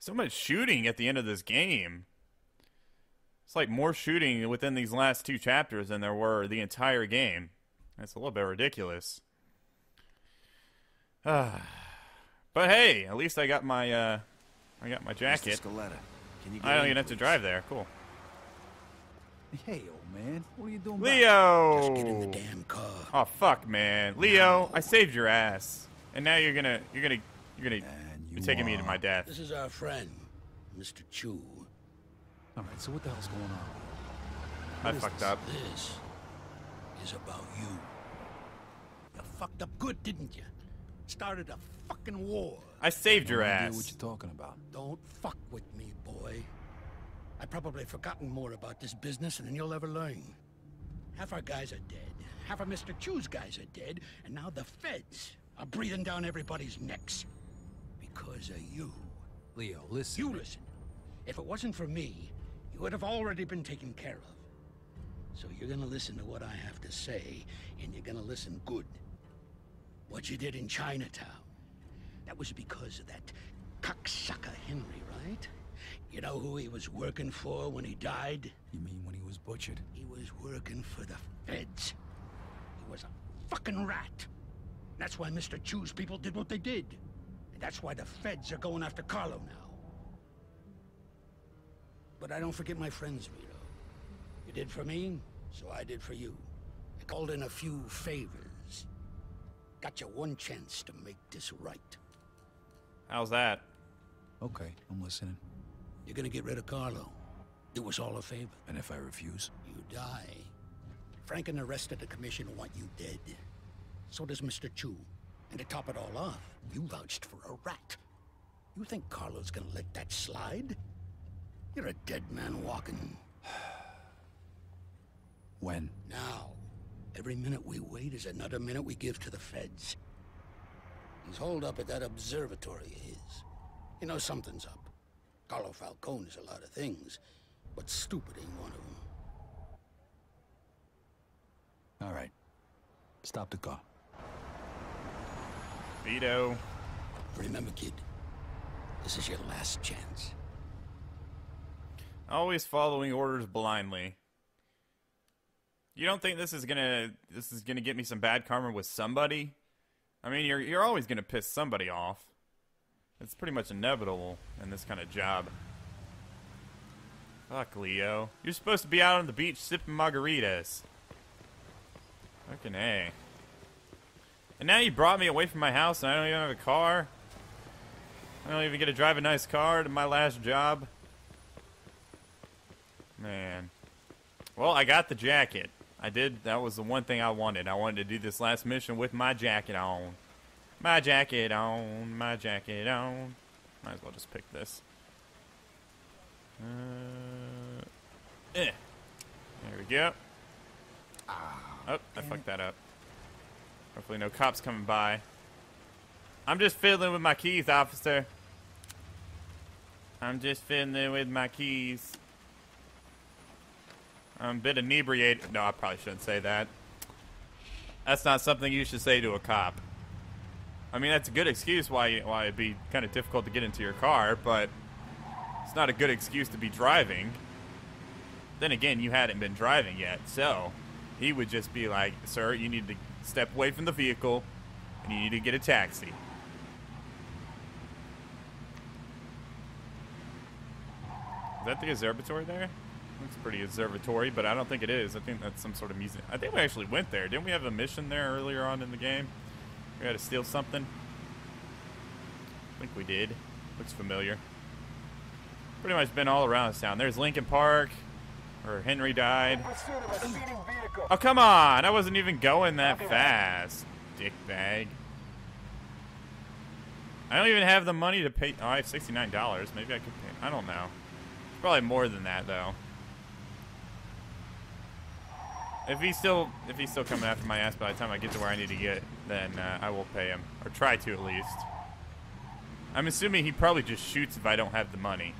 So much shooting at the end of this game. It's like more shooting within these last two chapters than there were the entire game. That's a little bit ridiculous. But hey, at least I got my uh I got my jacket. Scaletta, can you I don't even have to drive there. Cool. Hey, old man, what are you doing? Leo. Just get in the damn car. Oh fuck, man, Leo, I saved your ass, and now you're gonna, you're gonna, you're gonna be you taking me to my death. This is our friend, Mr. Chu. All right, so what the hell's going on? I fucked this? up. This is about you. You fucked up good, didn't you? Started a fucking war. I saved your No idea ass. What you talking about? Don't fuck with me, boy. I've probably forgotten more about this business than you'll ever learn. Half our guys are dead. Half of Mr. Chu's guys are dead. And now the feds are breathing down everybody's necks. Because of you. Leo, listen. You listen. If it wasn't for me, you would have already been taken care of. So you're gonna listen to what I have to say, and you're gonna listen good. What you did in Chinatown, that was because of that cocksucker Henry, right? You know who he was working for when he died? You mean when he was butchered? He was working for the feds. He was a fucking rat. That's why Mr. Chu's people did what they did. And that's why the feds are going after Carlo now. But I don't forget my friends, Vito. You did for me, so I did for you. I called in a few favors. Got you one chance to make this right. How's that? Okay, I'm listening. You're gonna get rid of Carlo. It was all a favor. And if I refuse? You die. Frank and the rest of the commission want you dead. So does Mr. Chu. And to top it all off, you vouched for a rat. You think Carlo's gonna let that slide? You're a dead man walking. When? Now, every minute we wait is another minute we give to the feds. He's holed up at that observatory of his. You know something's up. Carlo Falcone is a lot of things, but stupid ain't one of them. All right. Stop the car. Vito. Remember, kid, this is your last chance. Always following orders blindly. You don't think this is gonna this is gonna get me some bad karma with somebody? I mean, you're you're always gonna piss somebody off. It's pretty much inevitable in this kind of job. Fuck, Leo. You're supposed to be out on the beach sipping margaritas. Fucking A. And now you brought me away from my house and I don't even have a car. I don't even get to drive a nice car to my last job. Man. Well, I got the jacket. I did. That was the one thing I wanted. I wanted to do this last mission with my jacket on. My jacket on. My jacket on. Might as well just pick this. Uh, eh. There we go. Oh, I fucked that up. Hopefully no cops coming by. I'm just fiddling with my keys, officer. I'm just fiddling with my keys. I'm a bit inebriated. No, I probably shouldn't say that. That's not something you should say to a cop. I mean, that's a good excuse why why it'd be kind of difficult to get into your car, but it's not a good excuse to be driving. Then again, you hadn't been driving yet, so he would just be like, "Sir, you need to step away from the vehicle, and you need to get a taxi." Is that the observatory there? Looks pretty observatory, but I don't think it is. I think that's some sort of museum. I think we actually went there. Didn't we have a mission there earlier on in the game? We had to steal something. I think we did. Looks familiar. Pretty much been all around this town. There's Lincoln Park, where Henry died. Oh, come on! I wasn't even going that fast, dickbag. I don't even have the money to pay. Oh, I have $69. Maybe I could pay. I don't know. Probably more than that, though. If he's still if he's still coming after my ass by the time I get to where I need to get, then uh, I will pay him or try to at least. I'm assuming he probably just shoots if I don't have the money.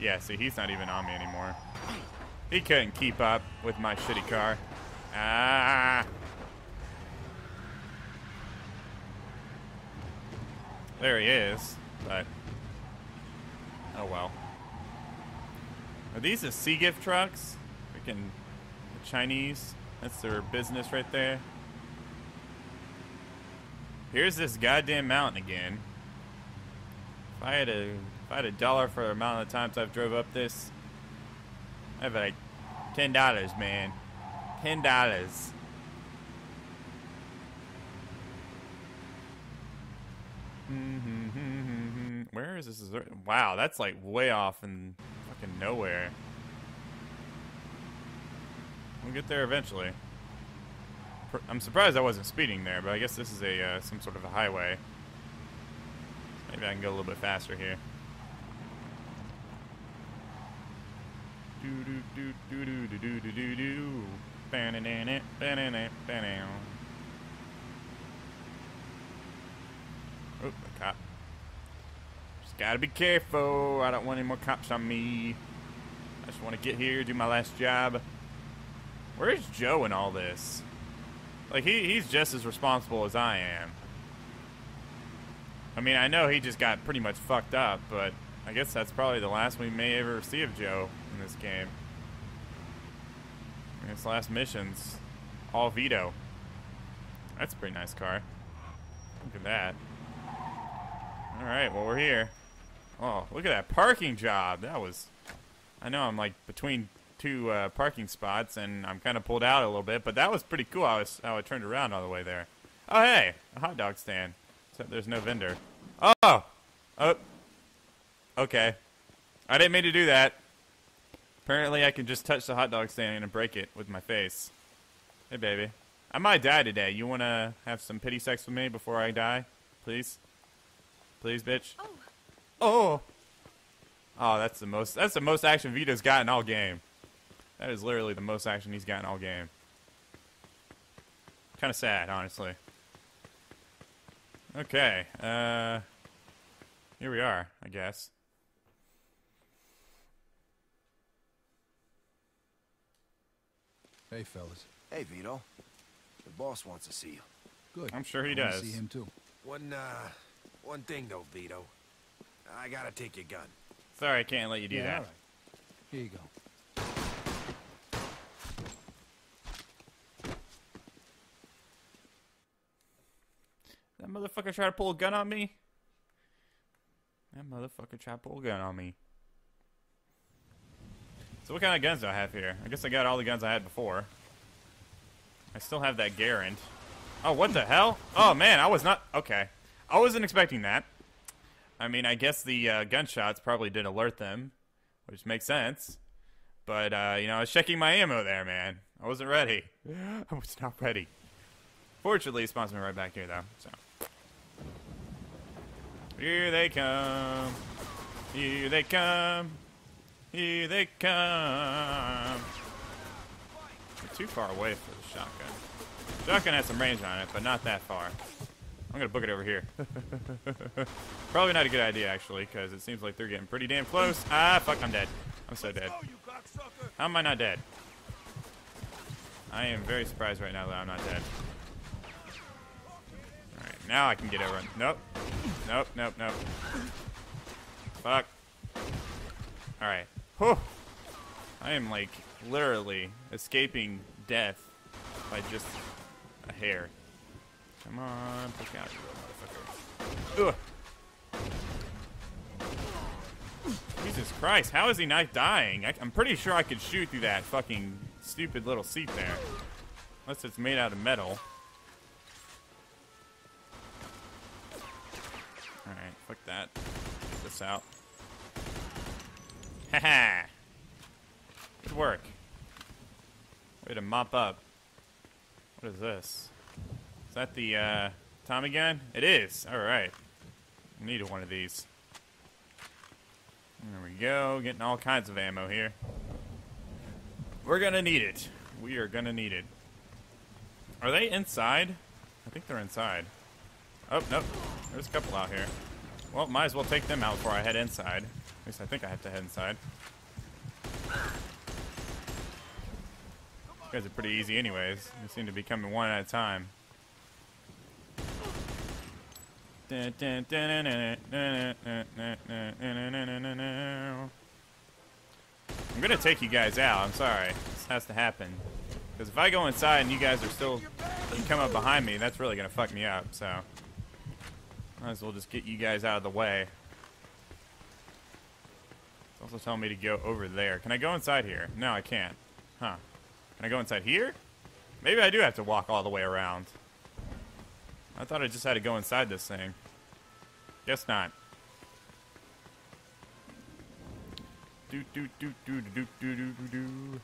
Yeah, see, he's not even on me anymore. He couldn't keep up with my shitty car. Ah. there he is, but oh well. Are these the Sea Gift trucks? Freaking the Chinese. That's their business right there. Here's this goddamn mountain again. If I had a if I had a dollar for the amount of times I've drove up this, I have like ten dollars, man. Ten dollars. Where is this? Wow, that's like way off in fucking nowhere. We'll get there eventually. I'm surprised I wasn't speeding there, but I guess this is a uh, some sort of a highway. Maybe I can go a little bit faster here. Do do do do do do do do do. Oh, the cop. Just gotta be careful. I don't want any more cops on me. I just want to get here, do my last job. Where's Joe in all this? Like, he, he's just as responsible as I am. I mean, I know he just got pretty much fucked up, but I guess that's probably the last we may ever see of Joe in this game. And his last missions, all Vito. That's a pretty nice car. Look at that. Alright, well, we're here. Oh, look at that parking job. That was... I know I'm, like, between two uh, parking spots, and I'm kind of pulled out a little bit, but that was pretty cool I, was, how I turned around all the way there. Oh, hey, a hot dog stand. Except there's no vendor. Oh! Oh. Okay. I didn't mean to do that. Apparently I can just touch the hot dog stand and break it with my face. Hey, baby. I might die today. You want to have some pity sex with me before I die? Please? Please, bitch? Oh. Oh! Oh, that's the most, that's the most action Vito's gotten all game. That is literally the most action he's gotten all game. Kind of sad, honestly. Okay, uh... Here we are, I guess. Hey, fellas. Hey, Vito. The boss wants to see you. Good. I'm sure he I does. see him, too. One, uh... One thing, though, Vito. I gotta take your gun. Sorry, I can't let you do yeah, that. all right. Here you go. That motherfucker tried to pull a gun on me? That motherfucker tried to pull a gun on me. So what kind of guns do I have here? I guess I got all the guns I had before. I still have that Garand. Oh, what the hell? Oh, man, I was not... Okay. I wasn't expecting that. I mean, I guess the uh, gunshots probably did alert them, which makes sense. But, uh, you know, I was checking my ammo there, man. I wasn't ready. I was not ready. Fortunately, it spawns me right back here, though, so... Here they come. Here they come. Here they come. We're too far away for the shotgun. Shotgun has some range on it, but not that far. I'm gonna book it over here. Probably not a good idea, actually, because it seems like they're getting pretty damn close. Ah, fuck, I'm dead. I'm so dead. How am I not dead? I am very surprised right now that I'm not dead. Alright, now I can get over. Nope. Nope, nope, nope. Fuck. Alright. Whew. I am, like, literally escaping death by just a hair. Come on, push out, you motherfucker. Ugh. Jesus Christ, how is he not dying? I, I'm pretty sure I could shoot through that fucking stupid little seat there. Unless it's made out of metal. Alright, fuck that. Get this out. Haha! Good work. Way to mop up. What is this? Is that the, uh, Tommy gun? It is! Alright. Needed one of these. There we go. Getting all kinds of ammo here. We're gonna need it. We are gonna need it. Are they inside? I think they're inside. Oh, nope. There's a couple out here. Well, might as well take them out before I head inside. Least I think I have to head inside. These guys are pretty easy anyways. They seem to be coming one at a time. I'm gonna take you guys out. I'm sorry. This has to happen. Because if I go inside and you guys are still come up behind me, that's really gonna fuck me up. So might as well just get you guys out of the way. It's also telling me to go over there. Can I go inside here? No, I can't. Huh. Can I go inside here? Maybe I do have to walk all the way around. I thought I just had to go inside this thing. Guess not. Do do do do do do do do do.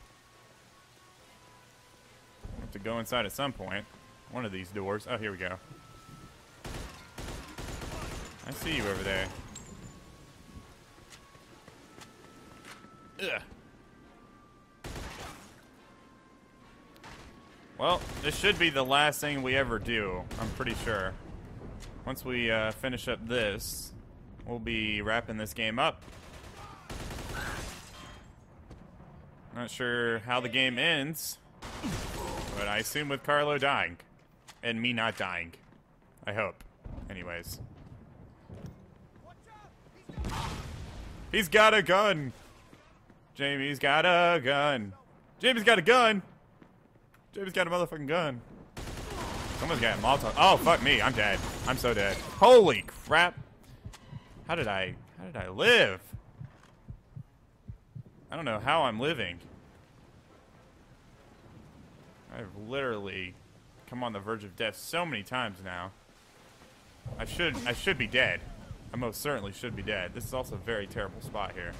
Have to go inside at some point. One of these doors. Oh, here we go. I see you over there. Well, this should be the last thing we ever do. I'm pretty sure. Once we uh, finish up this, we'll be wrapping this game up. Not sure how the game ends, but I assume with Carlo dying. And me not dying. I hope. Anyways. He's got a gun! Jamie's got a gun! Jamie's got a gun! Jamie's got a motherfucking gun. Someone's got a Molotov. Oh, fuck me. I'm dead. I'm so dead. Holy crap. How did I... How did I live? I don't know how I'm living. I've literally come on the verge of death so many times now. I should I should be dead. I most certainly should be dead. This is also a very terrible spot here.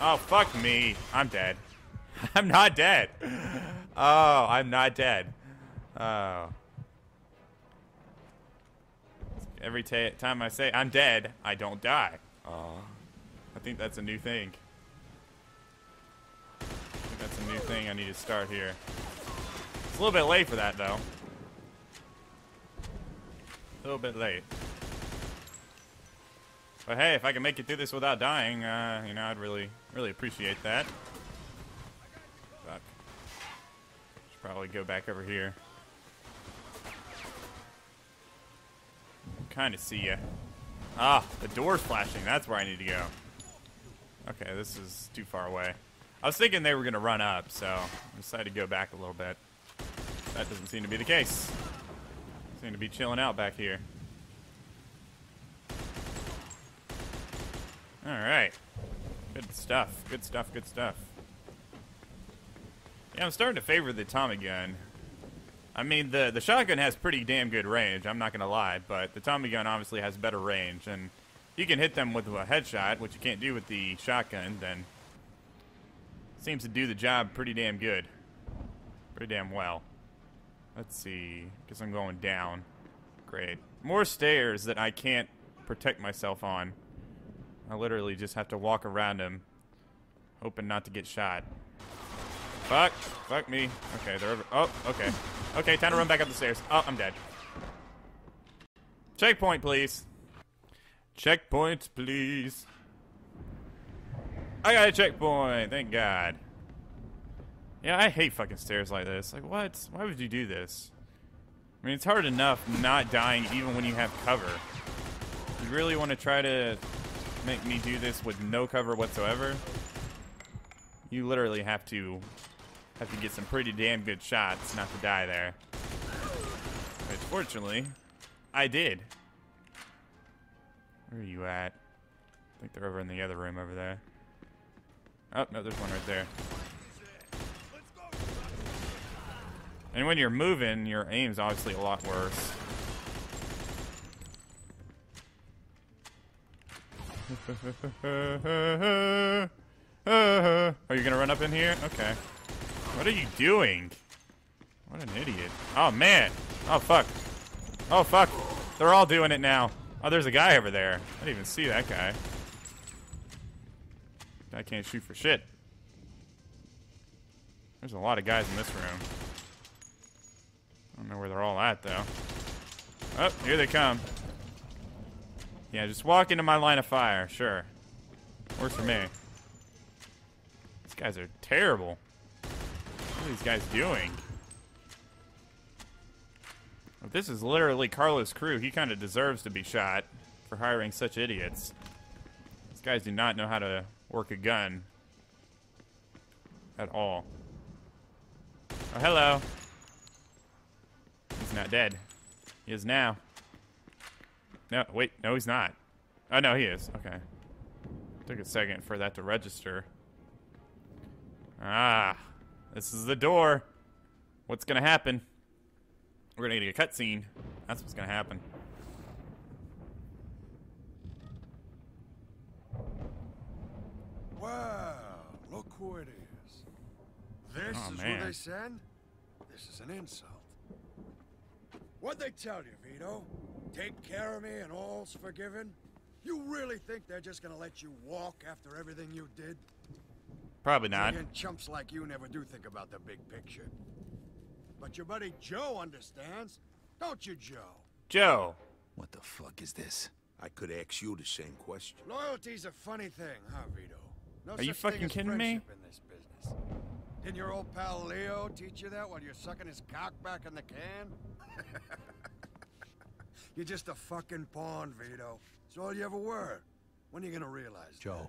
Oh, fuck me. I'm dead. I'm not dead. Oh, I'm not dead. Oh. Every time I say I'm dead, I don't die. Oh. I think that's a new thing. I think that's a new thing I need to start here. It's a little bit late for that, though. A little bit late. But hey, if I can make it through this without dying, uh, you know, I'd really, really appreciate that. Probably go back over here. Kind of see ya. Ah, the door's flashing. That's where I need to go. Okay, this is too far away. I was thinking they were going to run up, so I decided to go back a little bit. That doesn't seem to be the case. Seem to be chilling out back here. Alright. Good stuff. Good stuff, good stuff. Yeah, I'm starting to favor the Tommy gun. I mean, the, the shotgun has pretty damn good range, I'm not going to lie, but the Tommy gun obviously has better range, and you can hit them with a headshot, which you can't do with the shotgun, then seems to do the job pretty damn good. Pretty damn well. Let's see. Guess I'm going down. Great. More stairs that I can't protect myself on. I literally just have to walk around them, hoping not to get shot. Fuck. Fuck me. Okay, they're over. Oh, okay. Okay, time to run back up the stairs. Oh, I'm dead. Checkpoint, please. Checkpoint, please. I got a checkpoint. Thank God. Yeah, I hate fucking stairs like this. Like, what? Why would you do this? I mean, it's hard enough not dying even when you have cover. You really want to try to make me do this with no cover whatsoever? You literally have to have to get some pretty damn good shots not to die there. Which, fortunately, I did. Where are you at? I think they're over in the other room over there. Oh, no, there's one right there. And when you're moving, your aim's obviously a lot worse. Are you gonna run up in here? Okay. What are you doing? What an idiot. Oh, man. Oh, fuck. Oh, fuck. They're all doing it now. Oh, there's a guy over there. I didn't even see that guy. I can't shoot for shit. There's a lot of guys in this room. I don't know where they're all at, though. Oh, here they come. Yeah, just walk into my line of fire. Sure. Works for me. These guys are terrible. What are these guys doing? If this is literally Carlos' crew, he kind of deserves to be shot for hiring such idiots. These guys do not know how to work a gun at all. Oh, hello. He's not dead. He is now. No, wait, no, he's not. Oh, no, he is. Okay. Took a second for that to register. Ah, this is the door. What's gonna happen? We're gonna get a cutscene. That's what's gonna happen. Wow, look who it is. This Oh, is man. who they send? This is an insult. What'd they tell you, Vito? Take care of me and all's forgiven? You really think they're just gonna let you walk after everything you did? Probably not. Friggin' chumps like you never do think about the big picture. But your buddy Joe understands. Don't you, Joe? Joe. What the fuck is this? I could ask you the same question. Loyalty's a funny thing, huh, Vito? No Are you fucking kidding me? In this business. Didn't your old pal Leo teach you that while you're sucking his cock back in the can? you're just a fucking pawn, Vito. It's all you ever were. When are you gonna realize? Joe,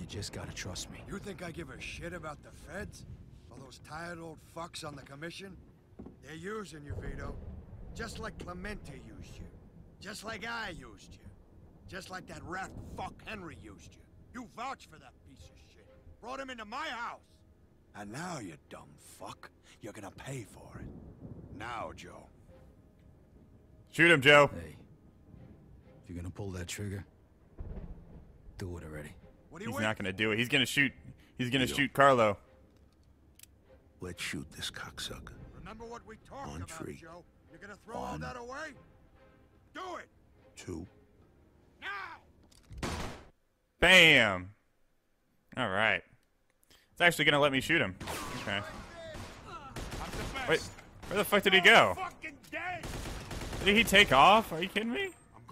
you just gotta trust me. You think I give a shit about the feds? All those tired old fucks on the commission? They're using you, Vito. Just like Clemente used you. Just like I used you. Just like that rat fuck Henry used you. You vouched for that piece of shit. Brought him into my house. And now, you dumb fuck, you're gonna pay for it. Now, Joe. Shoot him, Joe. Hey, if you're gonna pull that trigger, do it already. What He's wait not gonna do it. He's gonna shoot. He's gonna Deal. shoot Carlo. Let's shoot this cocksucker. Remember what we talked On about, three. Joe? You're gonna throw all One. that away? Do it! Two. Now! Bam. All right. It's actually gonna let me shoot him. Okay. Wait, where the fuck did he go? Fucking dead! Did he take off? Are you kidding me?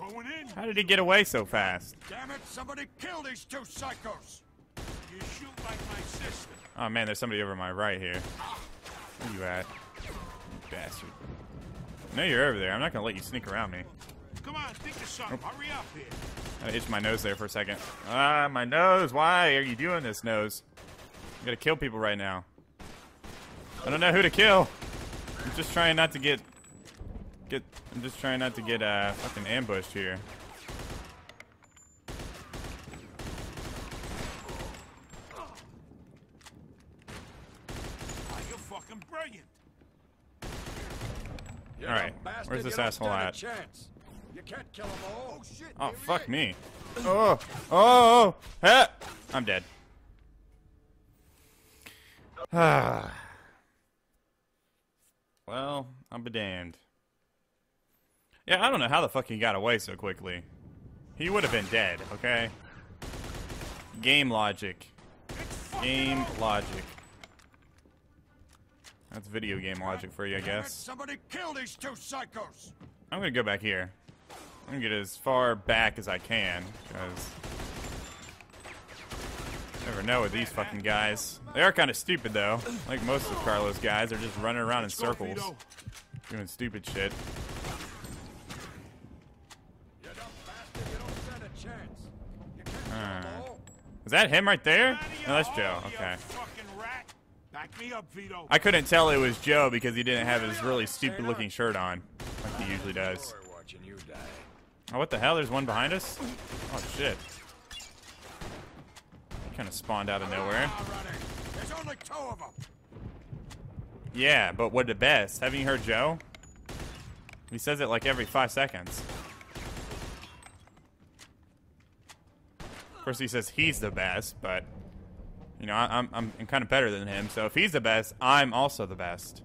I'm going in. How did he get away so fast? Damn it, somebody kill these two psychos! You shoot like my sister. Oh man, there's somebody over my right here. Where you at? You bastard. No, you're over there. I'm not gonna let you sneak around me. Come on, think of something. Hurry up here. I itched my nose there for a second. Ah, my nose. Why are you doing this, nose? I'm gonna kill people right now. I don't know who to kill. I'm just trying not to get get. I'm just trying not to get uh fucking ambushed here. You're fucking brilliant. All right, where's this asshole at? You can't kill them all. Oh shit! Oh fuck is. me. Oh oh oh. Ah, I'm dead. Ah. well, I'm be damned. Yeah, I don't know how the fuck he got away so quickly. He would have been dead, okay? Game logic. Game logic. That's video game logic for you, I guess. Somebody kill these two psychos! I'm gonna go back here. I'm gonna get as far back as I can, because never know with these fucking guys. They are kind of stupid though. Like most of Carlos guys, they're just running around in circles, doing stupid shit. You dumb bastard, you don't stand a chance. You can't kill them Uh. all. Is that him right there? No, that's Joe. Okay. Back me up, Vito. I couldn't tell it was Joe because he didn't have his really stupid looking shirt on, like he usually does. We're watching you die. Oh, what the hell? There's one behind us? Oh, shit. He kind of spawned out of nowhere. Ah, running. There's only two of them. Yeah, but what the best? Haven't you heard Joe? He says it like every five seconds. Course, he says he's the best, but you know, I, I'm I'm kind of better than him. So if he's the best, I'm also the best.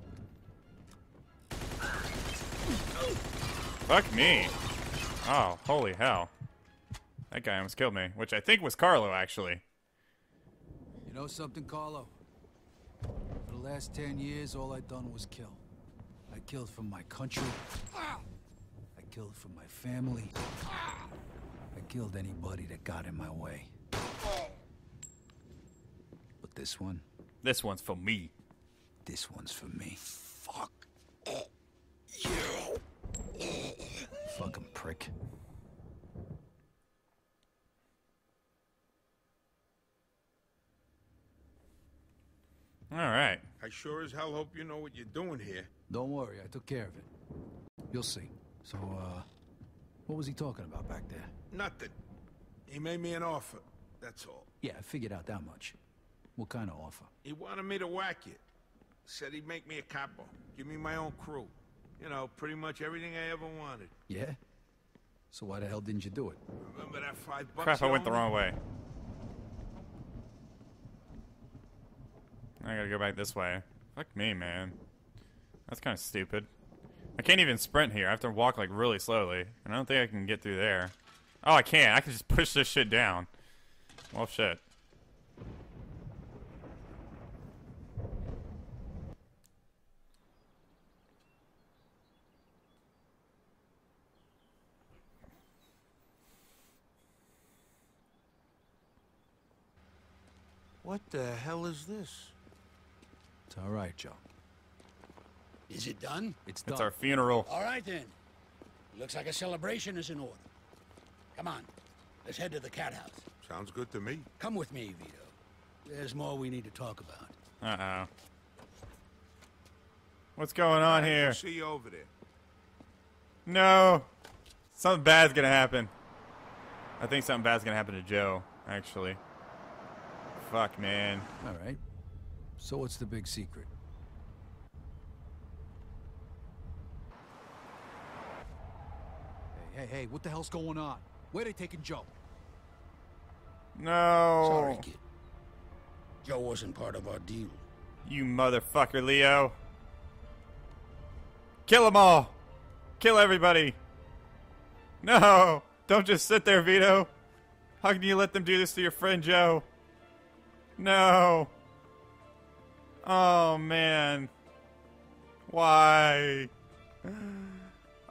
Fuck me. Oh, holy hell. That guy almost killed me, which I think was Carlo, actually. You know something, Carlo? For the last ten years, all I done was kill. I killed for my country. I killed for my family. I killed anybody that got in my way. But this one, This one's for me. this one's for me. Fuck you. Fucking prick. All right. I sure as hell hope you know what you're doing here. Don't worry, I took care of it. You'll see. So, uh, what was he talking about back there? Nothing. He made me an offer. That's all. Yeah, I figured out that much. What kind of offer? He wanted me to whack it. Said he'd make me a capo. Give me my own crew. You know, pretty much everything I ever wanted. Yeah? So why the hell didn't you do it? Remember that five bucks? Crap, I went the wrong way. I gotta go back this way. Fuck me, man. That's kind of stupid. I can't even sprint here. I have to walk like really slowly. And I don't think I can get through there. Oh, I can. I can just push this shit down. Well, shit. What the hell is this? It's all right, Joe. Is it done? It's done. It's our funeral. All right then. Looks like a celebration is in order. Come on, let's head to the cat house. Sounds good to me. Come with me, Vito. There's more we need to talk about. Uh-oh. What's going on here? I'll see you over there. No. Something bad's gonna happen. I think something bad's gonna happen to Joe, actually. Fuck, man. All right. So what's the big secret? Hey, hey, what the hell's going on? Where they taking Joe? No. Sorry, kid. Joe wasn't part of our deal. You motherfucker, Leo. Kill them all. Kill everybody. No. Don't just sit there, Vito. How can you let them do this to your friend Joe? No. Oh, man. Why?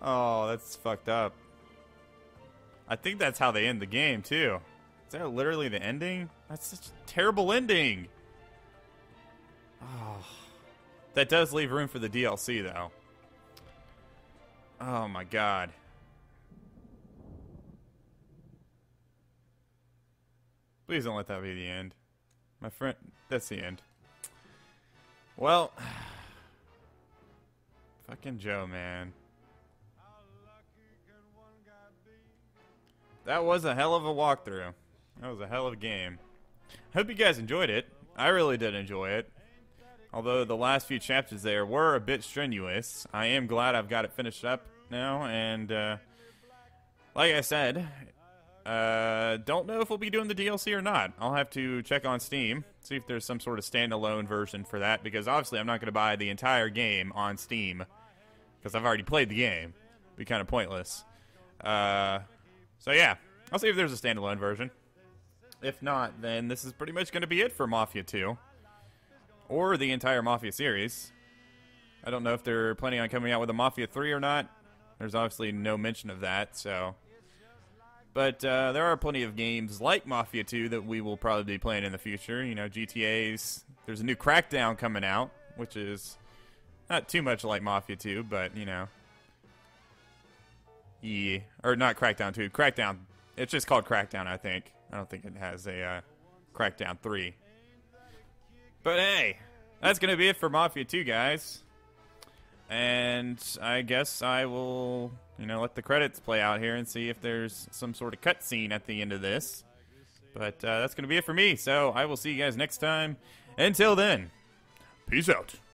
Oh, that's fucked up. I think that's how they end the game, too. Is that literally the ending? That's such a terrible ending. Oh, that does leave room for the DLC, though. Oh my god. Please don't let that be the end. My friend, that's the end. Well, fucking Joe, man. That was a hell of a walkthrough. That was a hell of a game. I Hope you guys enjoyed it. I really did enjoy it. Although the last few chapters there were a bit strenuous, I am glad I've got it finished up now. And uh, like I said, uh, don't know if we'll be doing the DLC or not. I'll have to check on Steam, see if there's some sort of standalone version for that. Because obviously, I'm not going to buy the entire game on Steam because I've already played the game. Be kind of pointless. Uh, so yeah, I'll see if there's a standalone version. If not, then this is pretty much going to be it for Mafia 2 or the entire Mafia series. I don't know if they're planning on coming out with a Mafia 3 or not. There's obviously no mention of that, so. But uh, there are plenty of games like Mafia 2 that we will probably be playing in the future. You know, GTA's. There's a new Crackdown coming out, which is not too much like Mafia 2, but, you know. Yeah. Or not Crackdown 2. Crackdown. It's just called Crackdown, I think. I don't think it has a uh, Crackdown 3. But hey, that's going to be it for Mafia 2, guys. And I guess I will, you know, let the credits play out here and see if there's some sort of cutscene at the end of this. But uh, that's going to be it for me. So I will see you guys next time. Until then, peace out.